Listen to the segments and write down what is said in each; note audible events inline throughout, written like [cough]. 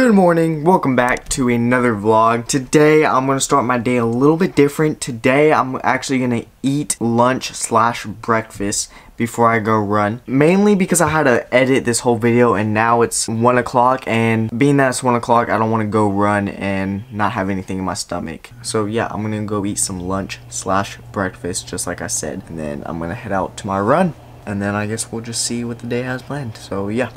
Good morning, welcome back to another vlog. Today I'm going to start my day a little bit different. Today I'm actually going to eat lunch slash breakfast before I go run. Mainly because I had to edit this whole video and now it's 1 o'clock and being that it's 1 o'clock I don't want to go run and not have anything in my stomach. So yeah, I'm going to go eat some lunch slash breakfast just like I said and then I'm going to head out to my run and then I guess we'll just see what the day has planned. So yeah.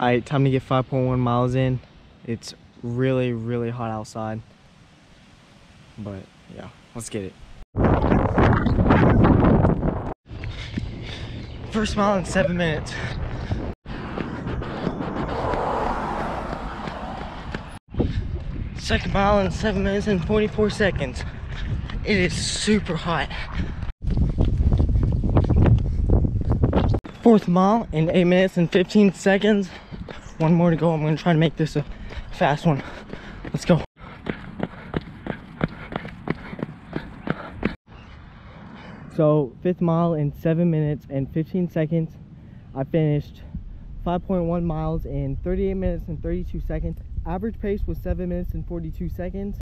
Alright, time to get 5.1 miles in. It's really, really hot outside. But yeah, let's get it. First mile in seven minutes. Second mile in seven minutes and 44 seconds. It is super hot. Fourth mile in eight minutes and 15 seconds one more to go. I'm gonna try to make this a fast one. Let's go. So fifth mile in seven minutes and 15 seconds. I finished 5.1 miles in 38 minutes and 32 seconds. Average pace was seven minutes and 42 seconds.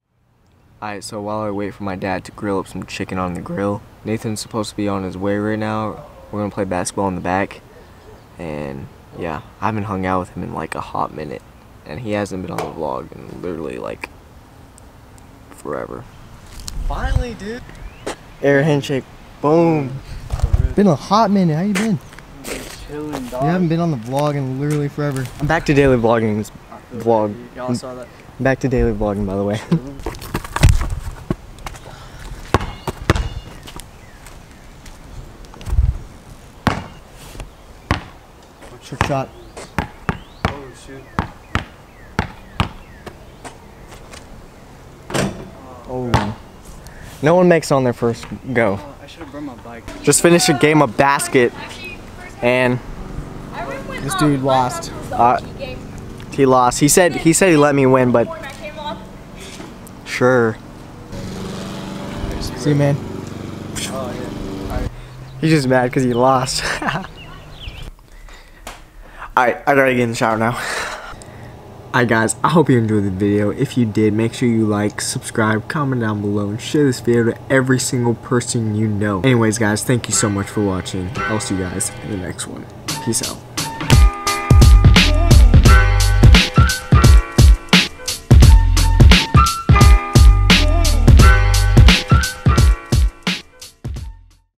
Alright, so while I wait for my dad to grill up some chicken on the grill, Nathan's supposed to be on his way right now. We're gonna play basketball in the back. And yeah, I haven't hung out with him in like a hot minute. And he hasn't been on the vlog in literally like forever. Finally, dude. Air handshake. Boom. Been a hot minute. How you been? Chilling, dog. You haven't been on the vlog in literally forever. I'm back to daily vlogging this vlog. Y'all saw that. Back to daily vlogging, by the way. Trick shot. Oh shoot. Oh. No one makes on their first go. Oh, I should have brought my bike. Just finished a game of basket, and this dude lost. Uh, he lost. He said he said he let me win, but sure. See, man. Oh. He's just mad because he lost. [laughs] Alright, I gotta get in the shower now. Alright guys, I hope you enjoyed the video. If you did, make sure you like, subscribe, comment down below, and share this video to every single person you know. Anyways guys, thank you so much for watching. I'll see you guys in the next one. Peace out.